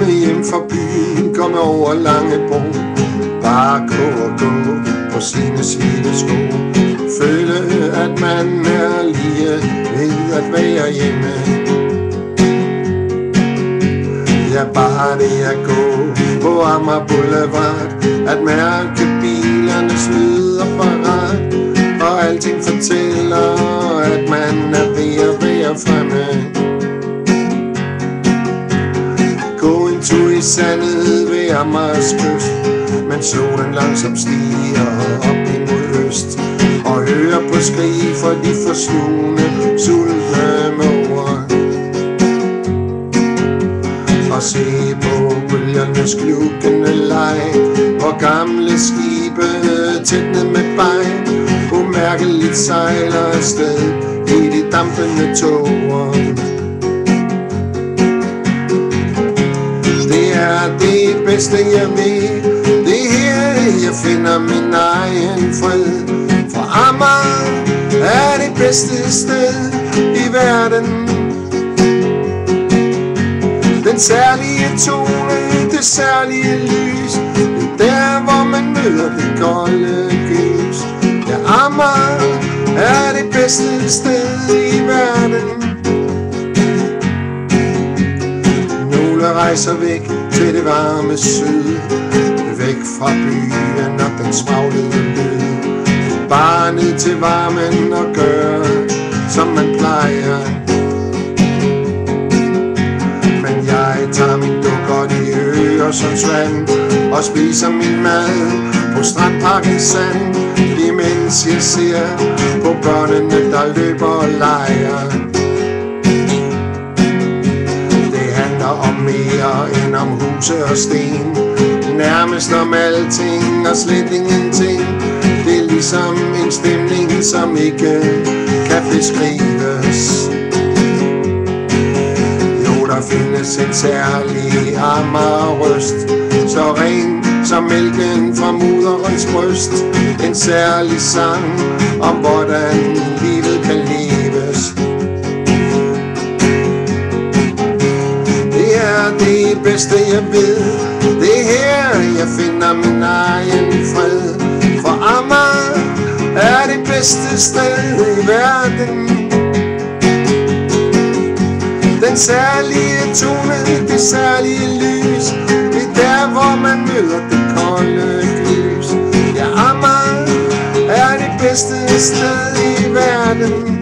komme hjem fra byen, komme over lange bro. Bare gå og gå på sine sko Føle, at man er lige ved at være hjemme. Ja, bare det at gå på Amager Boulevard, at mærke bilerne smider parat, og alting fortæller en tur i sandet ved Amagers kyst Men solen langsomt stiger op imod øst Og hører på skrig for de forslugne, sultne måger. Og se på bølgernes klukkende leg Hvor gamle skibe tætnet med bej Umærkeligt sejler afsted i de dampende tåger. Bedste jeg ved Det her jeg finder min egen fred. For Amager er det bedste sted i verden. Den særlige tone, det særlige lys Det er der hvor man møder det kolde gys. Ja Amager er det bedste sted i verden. Nogle rejser væk til det varme syd. Væk fra byen og den smaglede lyd Bare ned til varmen og gøre som man plejer. Men jeg tager min dukkert i Øresundsvand Og spiser min mad på strandparkens sand. Imens jeg ser på børnene der løber og leger. Mere end om huse og sten. Nærmest om alting og slet ingenting. Det er ligesom en stemning, som ikke kan beskrives. Jo, der findes en særlig Amager-røst. Så ren som mælken fra moderens bryst. En særlig sang om hvordan livet kan leve. Det bedste jeg ved. Det er her jeg finder min egen fred. For Amager er det bedste sted i verden. Den særlige tone, det særlige lys Det er der hvor man møder det kolde lys. Ja Amager er det bedste sted i verden.